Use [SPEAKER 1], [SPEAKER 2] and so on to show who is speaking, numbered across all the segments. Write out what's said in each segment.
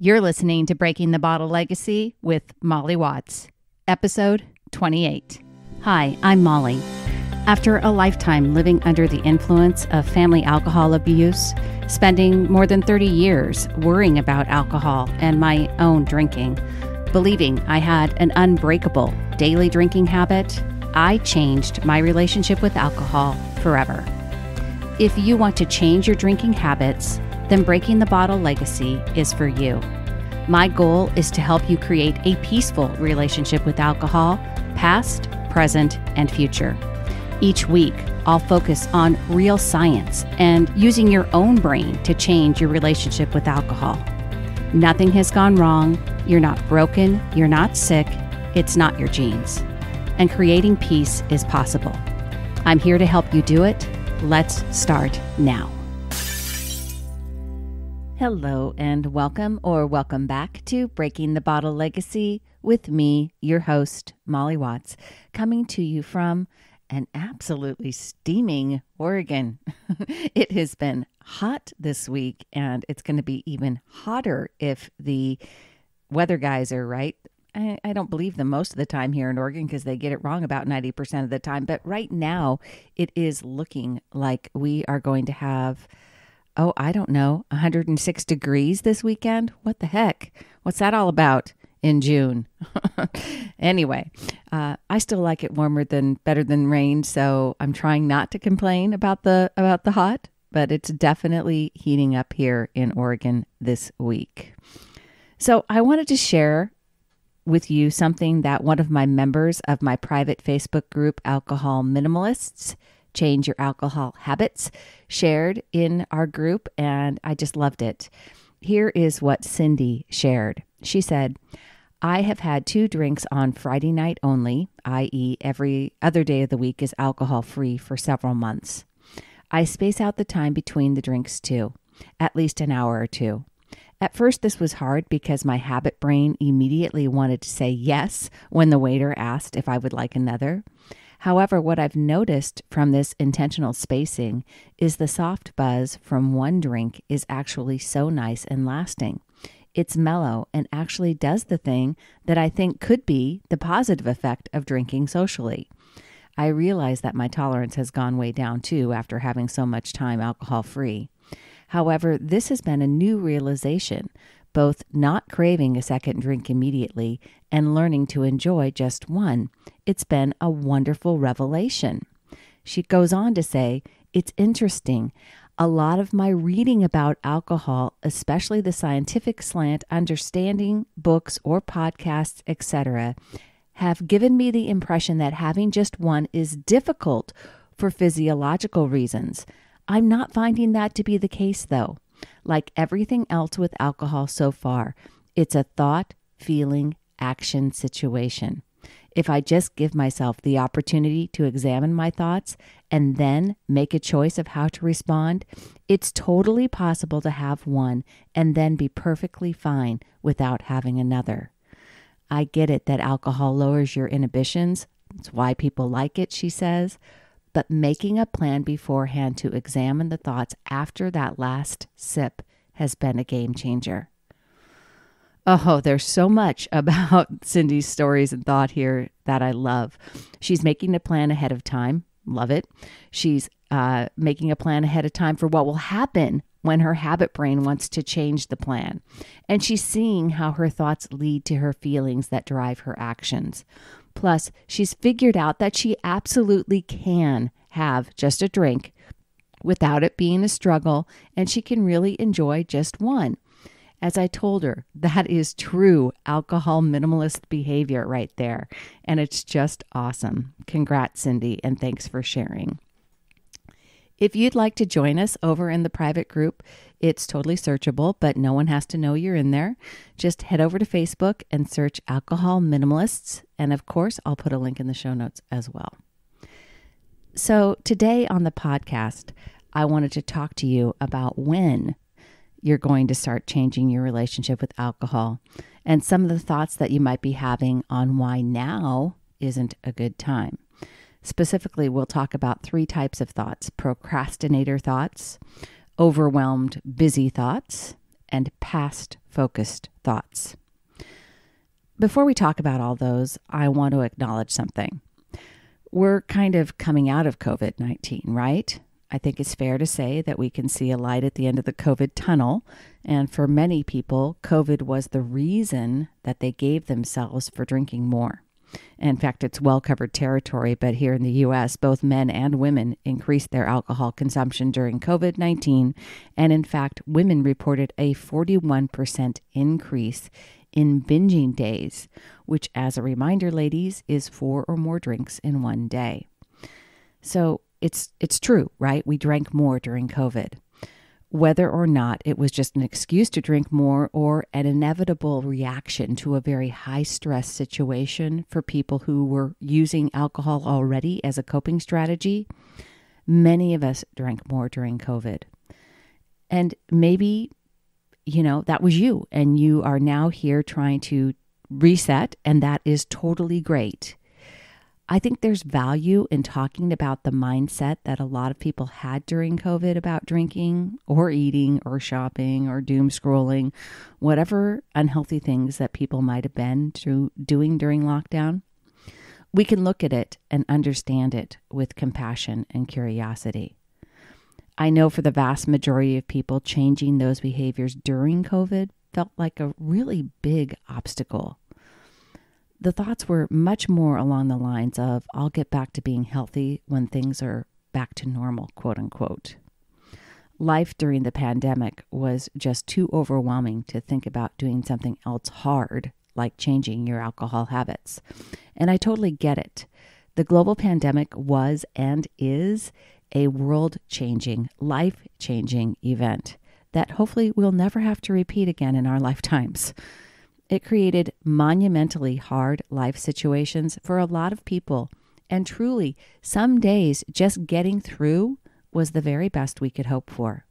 [SPEAKER 1] You're listening to Breaking the Bottle Legacy with Molly Watts, episode 28. Hi, I'm Molly. After a lifetime living under the influence of family alcohol abuse, spending more than 30 years worrying about alcohol and my own drinking, believing I had an unbreakable daily drinking habit, I changed my relationship with alcohol forever. If you want to change your drinking habits, then Breaking the Bottle Legacy is for you. My goal is to help you create a peaceful relationship with alcohol, past, present, and future. Each week, I'll focus on real science and using your own brain to change your relationship with alcohol. Nothing has gone wrong. You're not broken. You're not sick. It's not your genes. And creating peace is possible. I'm here to help you do it. Let's start now. Hello, and welcome or welcome back to Breaking the Bottle Legacy with me, your host, Molly Watts, coming to you from an absolutely steaming Oregon. it has been hot this week, and it's going to be even hotter if the weather guys are right. I, don't believe them most of the time here in Oregon because they get it wrong about 90% of the time. But right now, it is looking like we are going to have oh, I don't know, 106 degrees this weekend? What the heck? What's that all about in June? anyway, uh, I still like it warmer than better than rain, so I'm trying not to complain about the about the hot, but it's definitely heating up here in Oregon this week. So I wanted to share with you something that one of my members of my private Facebook group, Alcohol Minimalists, Change Your Alcohol Habits, shared in our group, and I just loved it. Here is what Cindy shared. She said, I have had two drinks on Friday night only, i.e., every other day of the week is alcohol free for several months. I space out the time between the drinks too, at least an hour or two. At first, this was hard because my habit brain immediately wanted to say yes when the waiter asked if I would like another. However, what I've noticed from this intentional spacing is the soft buzz from one drink is actually so nice and lasting. It's mellow and actually does the thing that I think could be the positive effect of drinking socially. I realize that my tolerance has gone way down too after having so much time alcohol free. However, this has been a new realization, both not craving a second drink immediately and learning to enjoy just one. It's been a wonderful revelation. She goes on to say, It's interesting. A lot of my reading about alcohol, especially the scientific slant, understanding books or podcasts, etc., have given me the impression that having just one is difficult for physiological reasons. I'm not finding that to be the case, though. Like everything else with alcohol so far, it's a thought, feeling, action situation. If I just give myself the opportunity to examine my thoughts and then make a choice of how to respond, it's totally possible to have one and then be perfectly fine without having another. I get it that alcohol lowers your inhibitions. It's why people like it, she says but making a plan beforehand to examine the thoughts after that last sip has been a game changer. Oh, there's so much about Cindy's stories and thought here that I love. She's making a plan ahead of time. Love it. She's uh, making a plan ahead of time for what will happen when her habit brain wants to change the plan. And she's seeing how her thoughts lead to her feelings that drive her actions. Plus, she's figured out that she absolutely can have just a drink without it being a struggle, and she can really enjoy just one. As I told her, that is true alcohol minimalist behavior right there. And it's just awesome. Congrats, Cindy, and thanks for sharing. If you'd like to join us over in the private group, it's totally searchable, but no one has to know you're in there. Just head over to Facebook and search Alcohol Minimalists. And of course, I'll put a link in the show notes as well. So, today on the podcast, I wanted to talk to you about when you're going to start changing your relationship with alcohol and some of the thoughts that you might be having on why now isn't a good time. Specifically, we'll talk about three types of thoughts procrastinator thoughts, overwhelmed, busy thoughts, and past focused thoughts. Before we talk about all those, I want to acknowledge something. We're kind of coming out of COVID 19, right? I think it's fair to say that we can see a light at the end of the COVID tunnel. And for many people, COVID was the reason that they gave themselves for drinking more. In fact, it's well covered territory, but here in the US, both men and women increased their alcohol consumption during COVID 19. And in fact, women reported a 41% increase in binging days, which, as a reminder, ladies, is four or more drinks in one day. So it's, it's true, right? We drank more during COVID whether or not it was just an excuse to drink more or an inevitable reaction to a very high stress situation for people who were using alcohol already as a coping strategy, many of us drank more during COVID. And maybe, you know, that was you, and you are now here trying to reset, and that is totally great. I think there's value in talking about the mindset that a lot of people had during COVID about drinking or eating or shopping or doom scrolling, whatever unhealthy things that people might have been to doing during lockdown. We can look at it and understand it with compassion and curiosity. I know for the vast majority of people, changing those behaviors during COVID felt like a really big obstacle the thoughts were much more along the lines of, I'll get back to being healthy when things are back to normal, quote unquote. Life during the pandemic was just too overwhelming to think about doing something else hard, like changing your alcohol habits. And I totally get it. The global pandemic was and is a world changing, life changing event that hopefully we'll never have to repeat again in our lifetimes. It created monumentally hard life situations for a lot of people. And truly, some days just getting through was the very best we could hope for.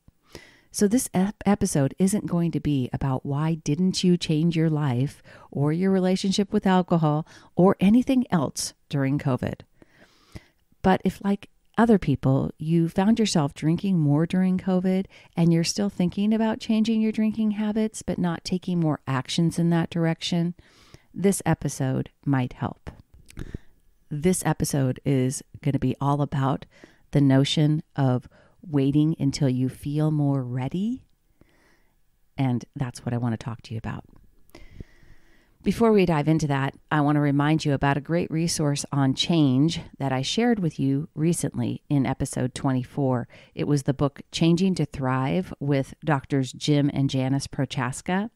[SPEAKER 1] So, this ep- episode isn't going to be about why didn't you change your life or your relationship with alcohol or anything else during COVID. But if, like other people, you found yourself drinking more during COVID and you're still thinking about changing your drinking habits but not taking more actions in that direction, this episode might help. This episode is going to be all about the notion of waiting until you feel more ready. And that's what I want to talk to you about. Before we dive into that, I want to remind you about a great resource on change that I shared with you recently in episode 24. It was the book Changing to Thrive with doctors Jim and Janice Prochaska.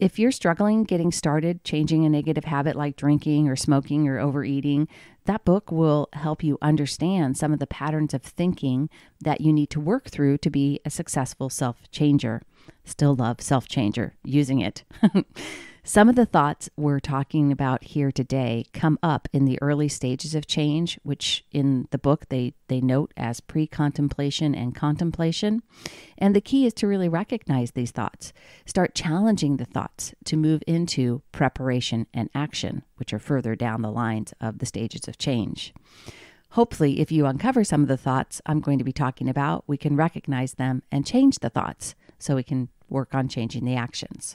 [SPEAKER 1] If you're struggling getting started changing a negative habit like drinking or smoking or overeating, that book will help you understand some of the patterns of thinking that you need to work through to be a successful self changer. Still love self changer, using it. Some of the thoughts we're talking about here today come up in the early stages of change, which in the book they, they note as pre contemplation and contemplation. And the key is to really recognize these thoughts, start challenging the thoughts to move into preparation and action, which are further down the lines of the stages of change. Hopefully, if you uncover some of the thoughts I'm going to be talking about, we can recognize them and change the thoughts so we can work on changing the actions.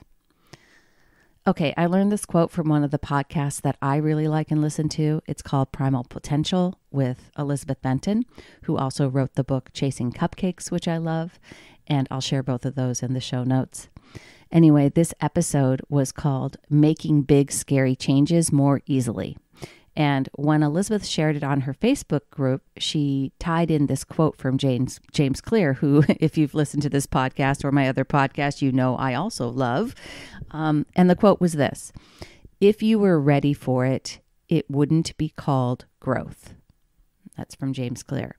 [SPEAKER 1] Okay, I learned this quote from one of the podcasts that I really like and listen to. It's called Primal Potential with Elizabeth Benton, who also wrote the book Chasing Cupcakes, which I love. And I'll share both of those in the show notes. Anyway, this episode was called Making Big Scary Changes More Easily. And when Elizabeth shared it on her Facebook group, she tied in this quote from James James Clear, who, if you've listened to this podcast or my other podcast, you know I also love. Um, and the quote was this: "If you were ready for it, it wouldn't be called growth." That's from James Clear.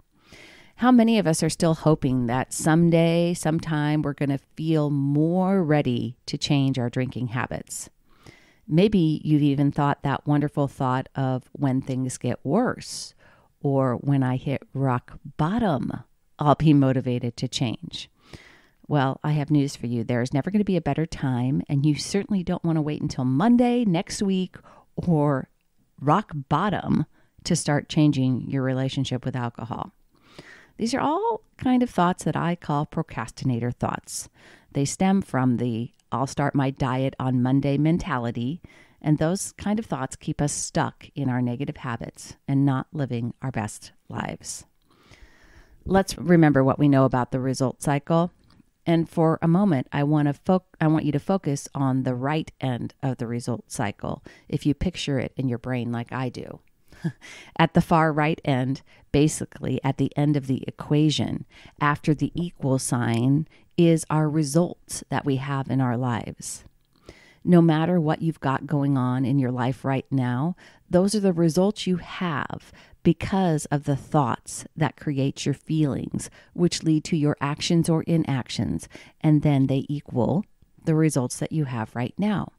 [SPEAKER 1] How many of us are still hoping that someday, sometime, we're going to feel more ready to change our drinking habits? Maybe you've even thought that wonderful thought of when things get worse or when I hit rock bottom, I'll be motivated to change. Well, I have news for you. There is never going to be a better time, and you certainly don't want to wait until Monday, next week, or rock bottom to start changing your relationship with alcohol. These are all kind of thoughts that I call procrastinator thoughts. They stem from the I'll start my diet on Monday mentality. And those kind of thoughts keep us stuck in our negative habits and not living our best lives. Let's remember what we know about the result cycle. And for a moment, I want to fo- I want you to focus on the right end of the result cycle. If you picture it in your brain like I do. at the far right end, basically at the end of the equation, after the equal sign is our results that we have in our lives. No matter what you've got going on in your life right now, those are the results you have because of the thoughts that create your feelings, which lead to your actions or inactions, and then they equal the results that you have right now.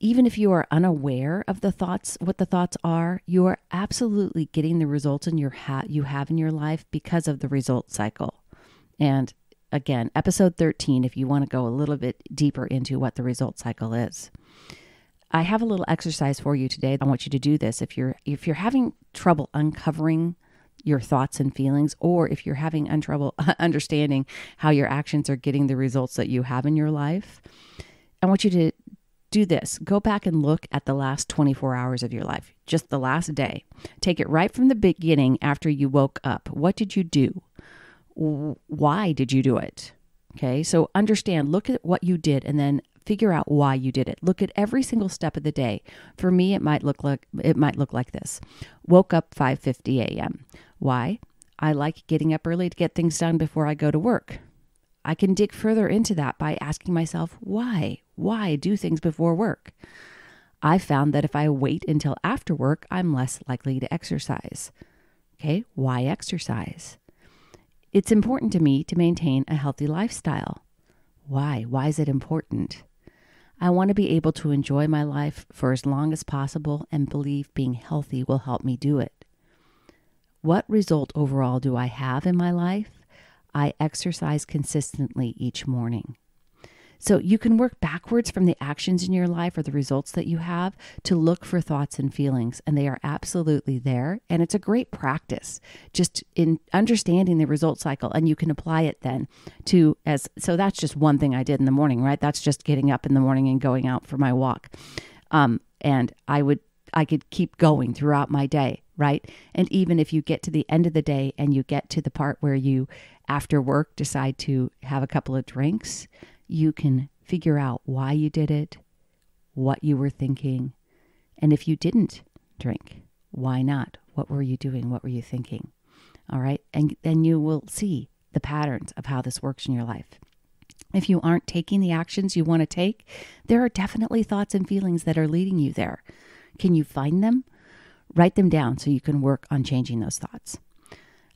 [SPEAKER 1] Even if you are unaware of the thoughts, what the thoughts are, you are absolutely getting the results in your ha- you have in your life because of the result cycle. And again, episode 13 if you want to go a little bit deeper into what the result cycle is. I have a little exercise for you today. I want you to do this if you're if you're having trouble uncovering your thoughts and feelings or if you're having un- trouble understanding how your actions are getting the results that you have in your life. I want you to do this. Go back and look at the last 24 hours of your life, just the last day. Take it right from the beginning after you woke up. What did you do? Why did you do it? Okay, so understand, look at what you did and then figure out why you did it. Look at every single step of the day. For me, it might look like it might look like this. Woke up 5:50 a.m. Why? I like getting up early to get things done before I go to work. I can dig further into that by asking myself, why? Why do things before work? I found that if I wait until after work, I'm less likely to exercise. Okay, why exercise? It's important to me to maintain a healthy lifestyle. Why? Why is it important? I want to be able to enjoy my life for as long as possible and believe being healthy will help me do it. What result overall do I have in my life? I exercise consistently each morning. So you can work backwards from the actions in your life or the results that you have to look for thoughts and feelings, and they are absolutely there. And it's a great practice just in understanding the result cycle, and you can apply it then to as so that's just one thing I did in the morning, right? That's just getting up in the morning and going out for my walk. Um, and I would I could keep going throughout my day, right? And even if you get to the end of the day and you get to the part where you after work decide to have a couple of drinks, you can figure out why you did it, what you were thinking, and if you didn't drink, why not? What were you doing? What were you thinking? All right. And then you will see the patterns of how this works in your life. If you aren't taking the actions you want to take, there are definitely thoughts and feelings that are leading you there. Can you find them? Write them down so you can work on changing those thoughts.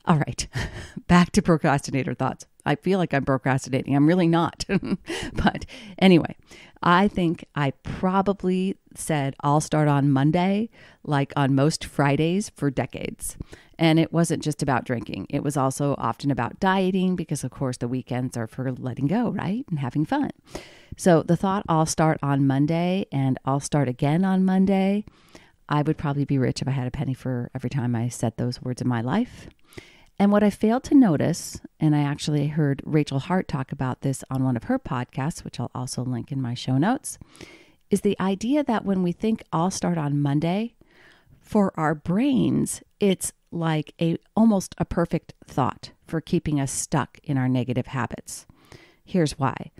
[SPEAKER 1] All right, back to procrastinator thoughts. I feel like I'm procrastinating. I'm really not. but anyway, I think I probably said I'll start on Monday, like on most Fridays for decades. And it wasn't just about drinking, it was also often about dieting because, of course, the weekends are for letting go, right? And having fun. So the thought I'll start on Monday and I'll start again on Monday. I would probably be rich if I had a penny for every time I said those words in my life. And what I failed to notice, and I actually heard Rachel Hart talk about this on one of her podcasts, which I'll also link in my show notes, is the idea that when we think I'll start on Monday, for our brains, it's like a almost a perfect thought for keeping us stuck in our negative habits. Here's why.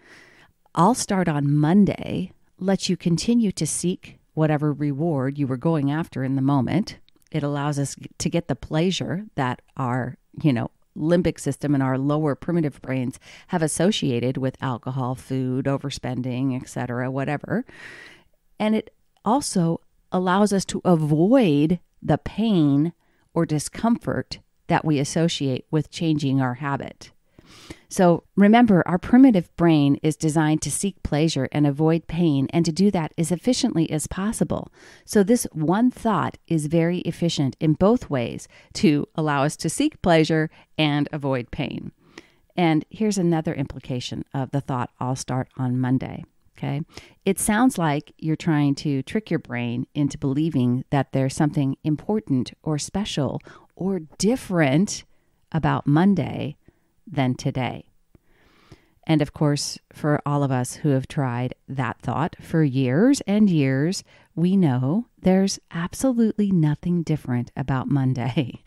[SPEAKER 1] I'll start on Monday lets you continue to seek whatever reward you were going after in the moment. It allows us to get the pleasure that our you know, limbic system and our lower primitive brains have associated with alcohol, food, overspending, etc., whatever. And it also allows us to avoid the pain or discomfort that we associate with changing our habit. So remember, our primitive brain is designed to seek pleasure and avoid pain, and to do that as efficiently as possible. So, this one thought is very efficient in both ways to allow us to seek pleasure and avoid pain. And here's another implication of the thought I'll start on Monday. Okay. It sounds like you're trying to trick your brain into believing that there's something important or special or different about Monday than today. And of course, for all of us who have tried that thought for years and years, we know there's absolutely nothing different about Monday.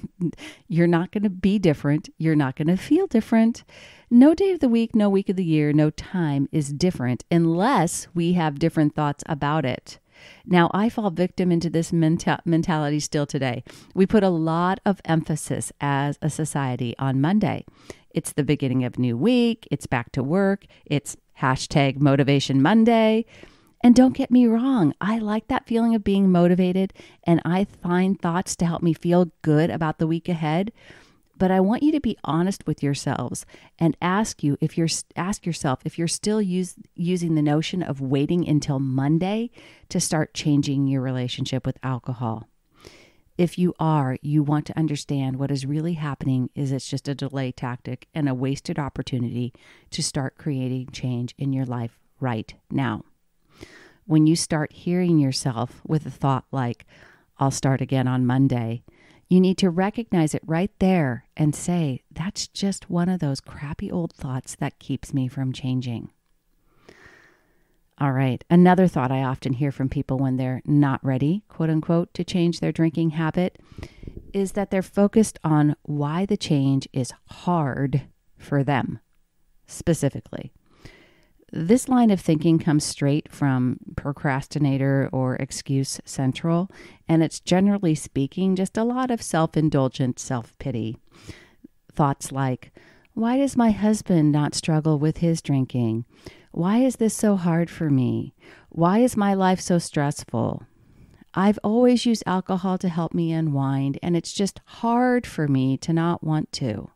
[SPEAKER 1] You're not going to be different. You're not going to feel different. No day of the week, no week of the year, no time is different unless we have different thoughts about it. Now, I fall victim into this menta- mentality still today. We put a lot of emphasis as a society on Monday. It's the beginning of new week, it's back to work, it's hashtag motivation Monday. And don't get me wrong, I like that feeling of being motivated and I find thoughts to help me feel good about the week ahead. But I want you to be honest with yourselves and ask you if you're ask yourself if you're still use, using the notion of waiting until Monday to start changing your relationship with alcohol. If you are, you want to understand what is really happening is it's just a delay tactic and a wasted opportunity to start creating change in your life right now. When you start hearing yourself with a thought like, I'll start again on Monday, you need to recognize it right there and say, that's just one of those crappy old thoughts that keeps me from changing. All right. Another thought I often hear from people when they're not ready, quote unquote, to change their drinking habit is that they're focused on why the change is hard for them specifically. This line of thinking comes straight from procrastinator or excuse central, and it's generally speaking just a lot of self indulgent self pity. Thoughts like, Why does my husband not struggle with his drinking? Why is this so hard for me? Why is my life so stressful? I've always used alcohol to help me unwind, and it's just hard for me to not want to.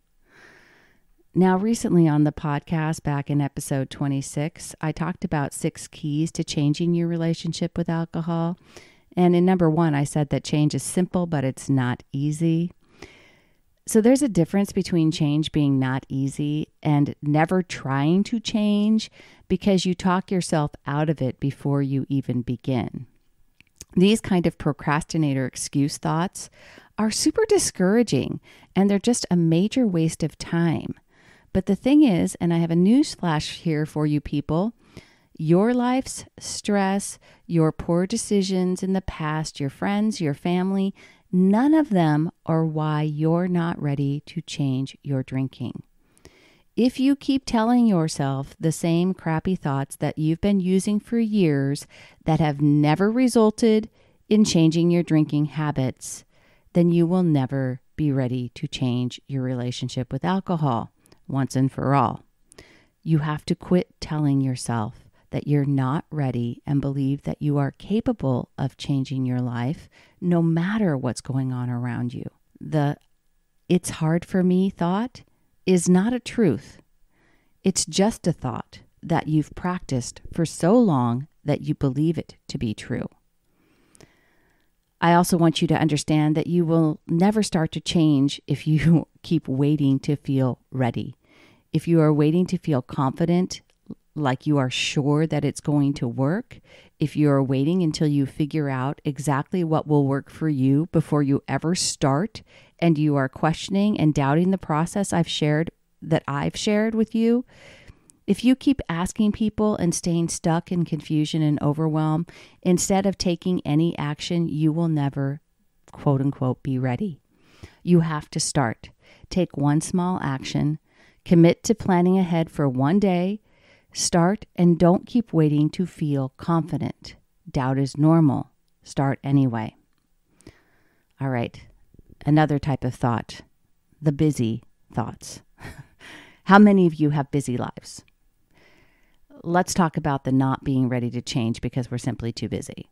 [SPEAKER 1] Now, recently on the podcast, back in episode 26, I talked about six keys to changing your relationship with alcohol. And in number one, I said that change is simple, but it's not easy. So there's a difference between change being not easy and never trying to change because you talk yourself out of it before you even begin. These kind of procrastinator excuse thoughts are super discouraging and they're just a major waste of time. But the thing is, and I have a news flash here for you people your life's stress, your poor decisions in the past, your friends, your family, None of them are why you're not ready to change your drinking. If you keep telling yourself the same crappy thoughts that you've been using for years that have never resulted in changing your drinking habits, then you will never be ready to change your relationship with alcohol once and for all. You have to quit telling yourself that you're not ready and believe that you are capable of changing your life no matter what's going on around you. The it's hard for me thought is not a truth. It's just a thought that you've practiced for so long that you believe it to be true. I also want you to understand that you will never start to change if you keep waiting to feel ready. If you are waiting to feel confident, like you are sure that it's going to work, if you are waiting until you figure out exactly what will work for you before you ever start and you are questioning and doubting the process I've shared that I've shared with you, if you keep asking people and staying stuck in confusion and overwhelm instead of taking any action, you will never, quote unquote, be ready. You have to start. Take one small action, commit to planning ahead for one day Start and don't keep waiting to feel confident. Doubt is normal. Start anyway. All right, another type of thought the busy thoughts. How many of you have busy lives? Let's talk about the not being ready to change because we're simply too busy.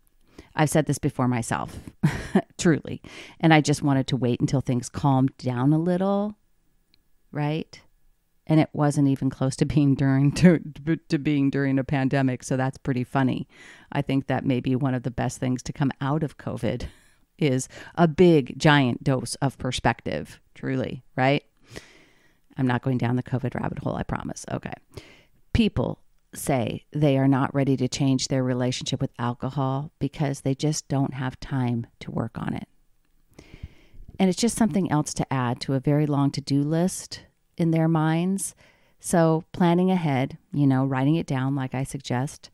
[SPEAKER 1] I've said this before myself, truly, and I just wanted to wait until things calmed down a little, right? And it wasn't even close to being during to, to being during a pandemic so that's pretty funny. I think that may be one of the best things to come out of covid is a big giant dose of perspective truly right? I'm not going down the covid rabbit hole i promise. Okay. People say they are not ready to change their relationship with alcohol because they just don't have time to work on it. And it's just something else to add to a very long to-do list in their minds So, planning ahead, you know, writing it down like I suggest,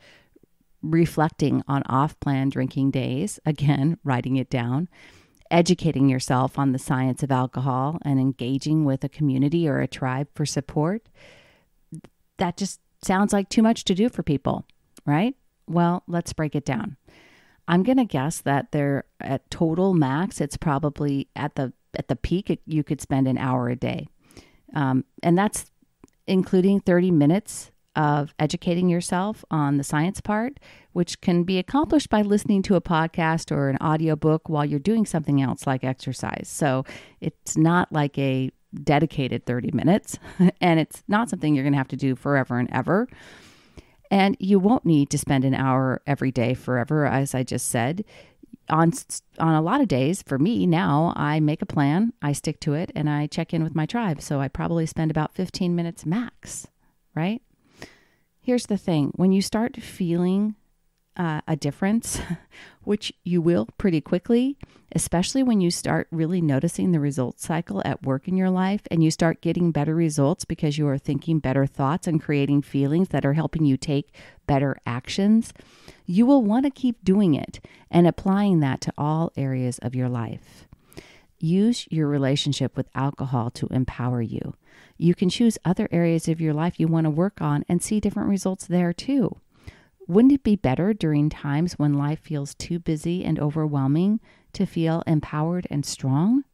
[SPEAKER 1] reflecting on off plan drinking days, again, writing it down, educating yourself on the science of alcohol and engaging with a community or a tribe for support. That just sounds like too much to do for people, right? Well, let's break it down. I'm going to guess that they're at total max, it's probably at the at the peak you could spend an hour a day. Um, and that's including 30 minutes of educating yourself on the science part, which can be accomplished by listening to a podcast or an audiobook while you're doing something else like exercise. So it's not like a dedicated 30 minutes, and it's not something you're going to have to do forever and ever. And you won't need to spend an hour every day forever, as I just said. On, on a lot of days, for me now, I make a plan, I stick to it, and I check in with my tribe. So I probably spend about 15 minutes max, right? Here's the thing when you start feeling uh, a difference, which you will pretty quickly, especially when you start really noticing the results cycle at work in your life and you start getting better results because you are thinking better thoughts and creating feelings that are helping you take better actions, you will want to keep doing it and applying that to all areas of your life. Use your relationship with alcohol to empower you. You can choose other areas of your life you want to work on and see different results there too. Wouldn't it be better during times when life feels too busy and overwhelming to feel empowered and strong?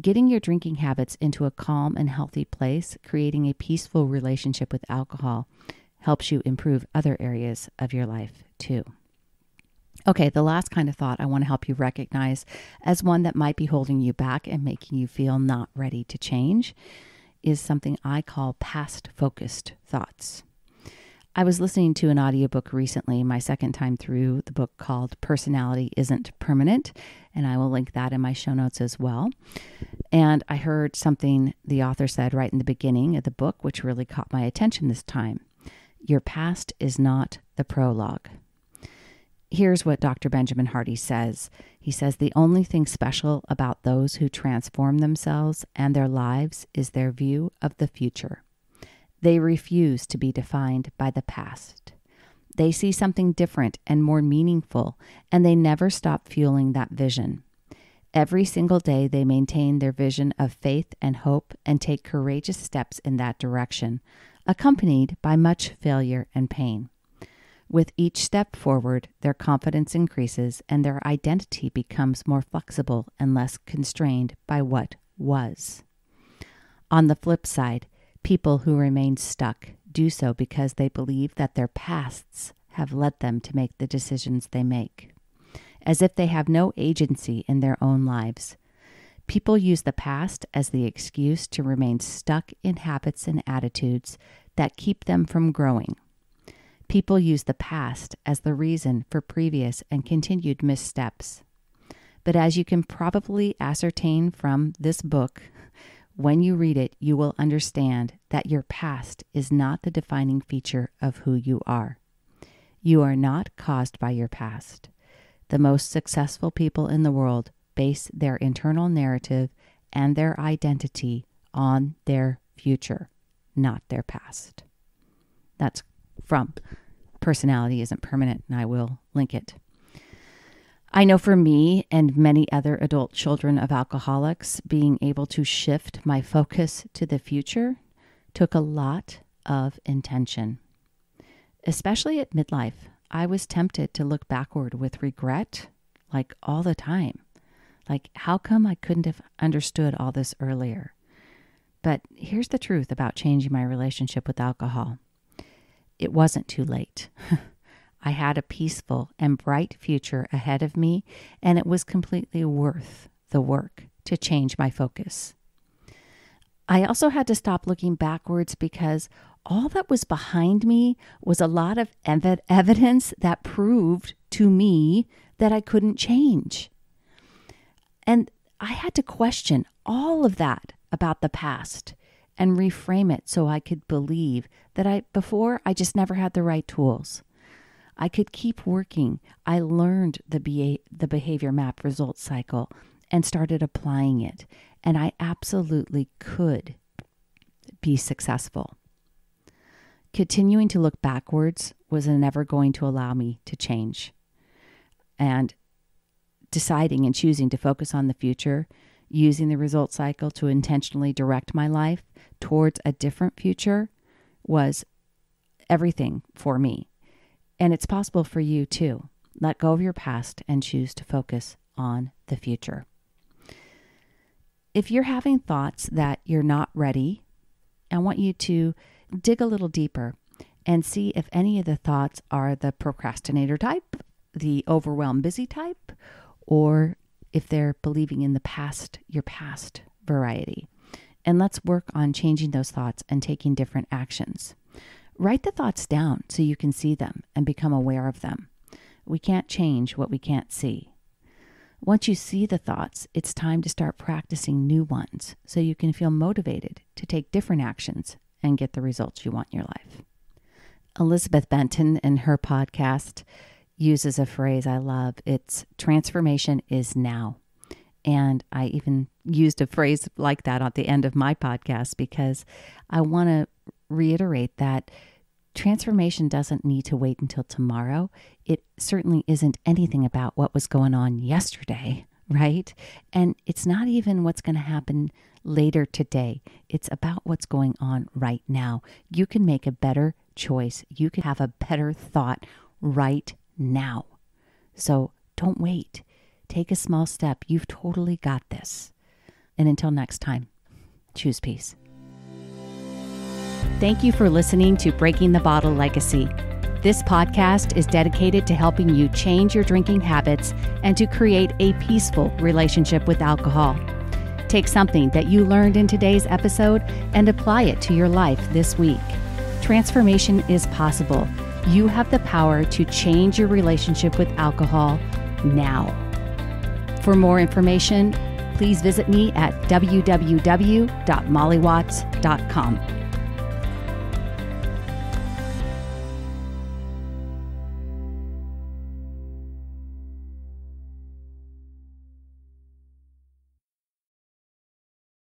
[SPEAKER 1] Getting your drinking habits into a calm and healthy place, creating a peaceful relationship with alcohol, helps you improve other areas of your life too. Okay, the last kind of thought I want to help you recognize as one that might be holding you back and making you feel not ready to change is something I call past focused thoughts. I was listening to an audiobook recently, my second time through the book called Personality Isn't Permanent, and I will link that in my show notes as well. And I heard something the author said right in the beginning of the book, which really caught my attention this time. Your past is not the prologue. Here's what Dr. Benjamin Hardy says He says, The only thing special about those who transform themselves and their lives is their view of the future. They refuse to be defined by the past. They see something different and more meaningful, and they never stop fueling that vision. Every single day, they maintain their vision of faith and hope and take courageous steps in that direction, accompanied by much failure and pain. With each step forward, their confidence increases and their identity becomes more flexible and less constrained by what was. On the flip side, people who remain stuck do so because they believe that their pasts have led them to make the decisions they make, as if they have no agency in their own lives. People use the past as the excuse to remain stuck in habits and attitudes that keep them from growing. People use the past as the reason for previous and continued missteps. But as you can probably ascertain from this book, when you read it, you will understand that your past is not the defining feature of who you are. You are not caused by your past. The most successful people in the world base their internal narrative and their identity on their future, not their past. That's from Personality Isn't Permanent, and I will link it. I know for me and many other adult children of alcoholics, being able to shift my focus to the future took a lot of intention. Especially at midlife, I was tempted to look backward with regret, like all the time. Like, how come I couldn't have understood all this earlier? But here's the truth about changing my relationship with alcohol it wasn't too late. I had a peaceful and bright future ahead of me, and it was completely worth the work to change my focus. I also had to stop looking backwards because all that was behind me was a lot of ev- evidence that proved to me that I couldn't change. And I had to question all of that about the past and reframe it so I could believe that I before I just never had the right tools. I could keep working. I learned the BA, the behavior map result cycle and started applying it, and I absolutely could be successful. continuing to look backwards was never going to allow me to change. And deciding and choosing to focus on the future, using the result cycle to intentionally direct my life towards a different future was everything for me. And it's possible for you too. Let go of your past and choose to focus on the future. If you're having thoughts that you're not ready, I want you to dig a little deeper and see if any of the thoughts are the procrastinator type, the overwhelmed busy type, or if they're believing in the past, your past variety. And let's work on changing those thoughts and taking different actions. Write the thoughts down so you can see them and become aware of them. We can't change what we can't see. Once you see the thoughts, it's time to start practicing new ones so you can feel motivated to take different actions and get the results you want in your life. Elizabeth Benton, in her podcast, uses a phrase I love. It's transformation is now. And I even used a phrase like that at the end of my podcast because I want to reiterate that transformation doesn't need to wait until tomorrow. It certainly isn't anything about what was going on yesterday, right? And it's not even what's going to happen later today. It's about what's going on right now. You can make a better choice. You can have a better thought right now. So don't wait. Take a small step. You've totally got this. And until next time, choose peace. Thank you for listening to Breaking the Bottle Legacy. This podcast is dedicated to helping you change your drinking habits and to create a peaceful relationship with alcohol. Take something that you learned in today's episode and apply it to your life this week. Transformation is possible. You have the power to change your relationship with alcohol now. For more information, please visit me at www.mollywatts.com.